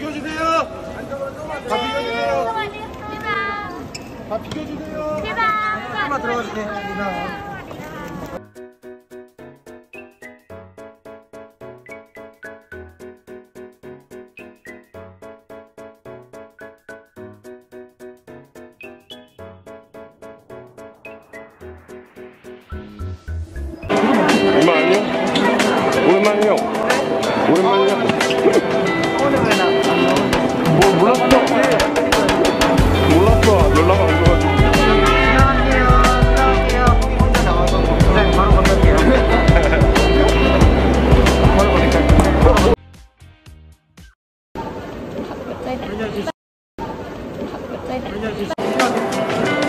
비켜주세요. 다 비켜주세요. 다 비켜주세요. 조금만 들어가 주세요. 감사합니다. 오랜만이요? 오랜만이요? 오랜만이요? 네. 네.